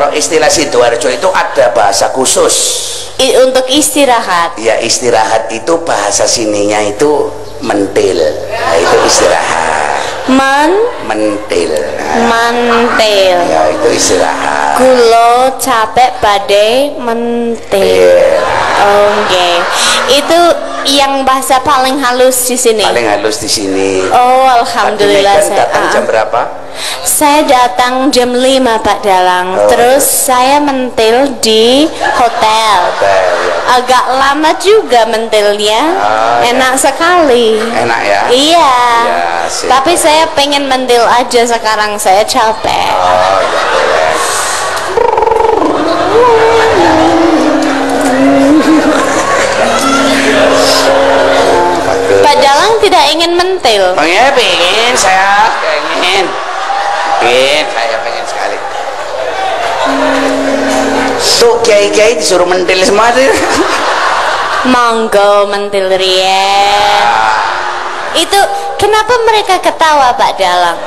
kalau istilah Sidoarjo itu ada bahasa khusus. I- untuk istirahat. Ya istirahat itu bahasa sininya itu mentil. Nah, itu istirahat. Men mentil. Nah, mantel ya itu istirahat. Kulo capek badai mentil. Iya. oke. Itu yang bahasa paling halus di sini. Paling halus di sini. Oh alhamdulillah saya datang ah, jam berapa saya datang jam 5 Pak Dalang. Oh, terus saya mentil di hotel. Hotel ya. agak lama juga mentilnya. Ya. enak sekali. Enak ya? Iya. Ya, tapi saya pengen mentil aja sekarang. Saya capek. Oh ya Bagus. Pak Dalang tidak ingin mentil. Oh ya pengen saya pengen pengen saya pengen sekali. Tuh kiai kiai disuruh mentil semua tuh. Monggo mentil Rien itu kenapa mereka ketawa Pak Dalang?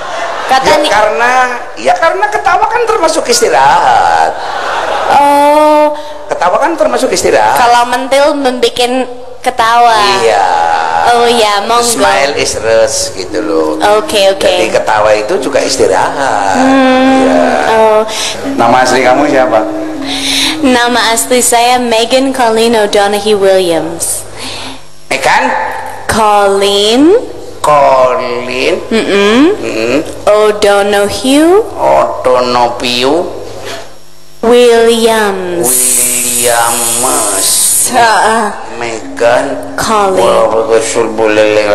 Ya katanya karena ya karena ketawa kan termasuk istirahat. Oh. Ketawa kan termasuk istirahat. Kalau mentil membuat ketawa. Iya oh ya monggo. Smile is rest gitu loh. Oke oke. Jadi ketawa itu juga istirahat. Hmm. Iya. oh. Nama asli kamu siapa? Nama asli saya Megan Colleen O'Donoghue Williams. Megan? Colleen? Colin mm hmm, O'Donoghue? Otonopiu Williams. Williams Ah, Megan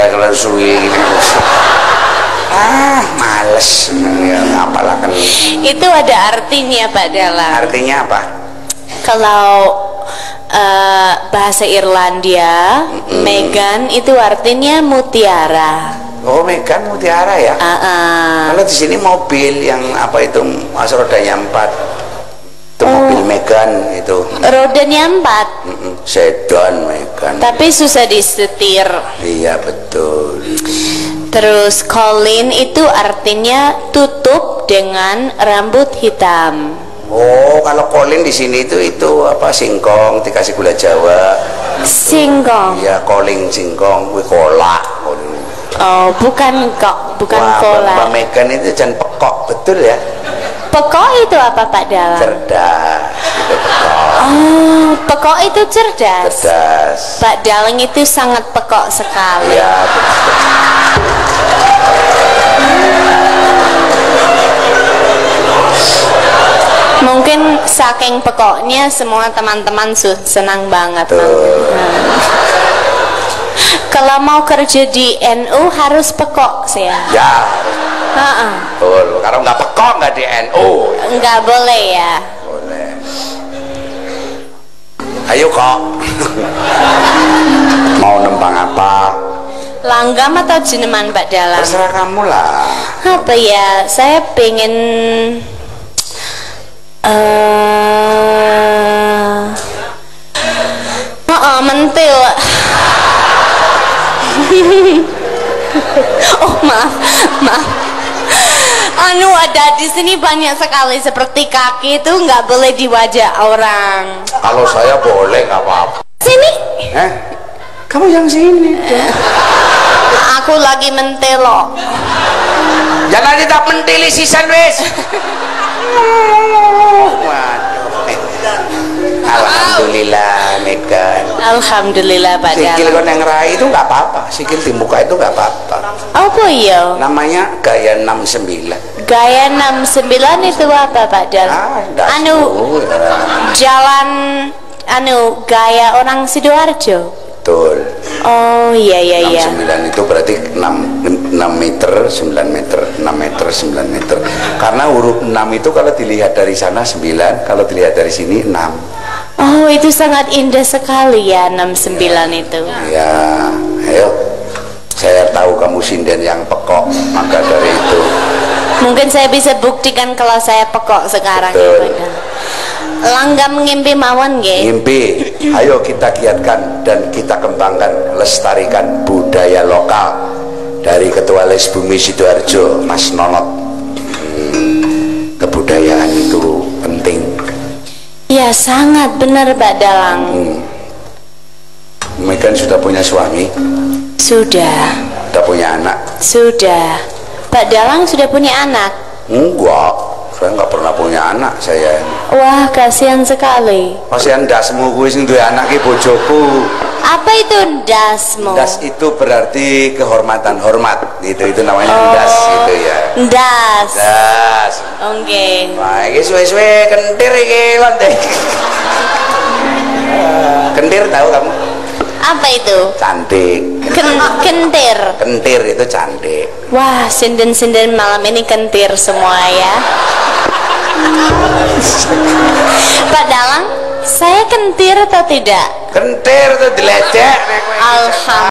lengkak suwi gitu. Ah, males. Ya, apalah kan. itu ada artinya Pak Dalang Artinya apa? kalau eh, bahasa Irlandia Megan itu artinya mutiara Oh, Megan Mutiara ya. Ah, ah. Kalau di sini mobil yang apa itu mas rodanya empat. Megan itu. rodanya empat Sedan Megan. tapi susah disetir Iya betul. terus Colin itu artinya tutup dengan rambut hitam Oh, kalau Colin di sini itu itu apa singkong dikasih gula Jawa. singkong Iya, koling singkong, kue kolak. oh bukan kok bukan Wah, Mbak kola Megan itu jangan pekok, betul ya? pekok itu apa Pak Dalang Cerdas, oh pekok itu cerdas cerdas. Pak Dalang itu sangat pekok sekali Ya, betul. Mungkin saking pekoknya semua teman-teman senang banget. Betul. Kalau mau kerja di NU harus pekok saya. Ya, Ha-ha. betul. Kalau nggak pekok nggak di NU. Nggak boleh ya. Ayo kok. Mau nembang apa? Langgam atau jeneman Mbak Dalang? Terserah kamu lah. Apa ya? Saya pengen eh uh, mentil. oh maaf, maaf. Anu ada di sini banyak sekali seperti kaki itu nggak boleh di wajah orang. Kalau saya boleh nggak apa-apa. Sini, Eh, kamu yang sini. aku lagi mentelo. Jangan tidak mentili sisan wis. Waduh. Alhamdulillah Megan. Alhamdulillah Pak Sikil kon yang rai itu nggak apa-apa. Sikil di muka itu nggak apa-apa. Apa ya? Namanya gaya 69. Gaya 69 itu apa Pak Dalang? Ah, anu ya. jalan anu gaya orang sidoarjo. Betul. Oh iya iya iya. 69 itu berarti 6, 6 meter, 9 meter, 6 meter, 9 meter. Karena huruf 6 itu kalau dilihat dari sana 9, kalau dilihat dari sini 6. Oh itu sangat indah sekali ya 69 itu. Ya, ayo. Saya tahu kamu sinden yang pekok, maka dari itu Mungkin saya bisa buktikan kalau saya pekok sekarang ya Betul. Langgam ngimpi mawon nggih. Mimpi, ayo kita giatkan dan kita kembangkan, lestarikan budaya lokal dari Ketua Les Bumi Sidoarjo, Mas Nonot. Hmm, kebudayaan itu penting Iya, sangat benar Pak Dalang. Umi kan sudah punya suami Sudah, sudah punya anak sudah. Pak Dalang sudah punya anak. enggak saya nggak pernah punya anak saya Wah, kasihan sekali. masih anda semua gue sing duwe anak ki bojoku Apa itu dasmu? das itu berarti kehormatan hormat gitu itu namanya Oh. das gitu ya Das. das Oke. Wah, ini suwe-suwe kentir iki lonte. kentir tahu kamu? Apa itu? Cantik. Ken kentir. Kentir itu cantik. Wah, sinden-sinden malam ini kentir semua ya. Pak Dalang, saya kentir atau tidak? Kentir itu dilecek. Alhamdulillah.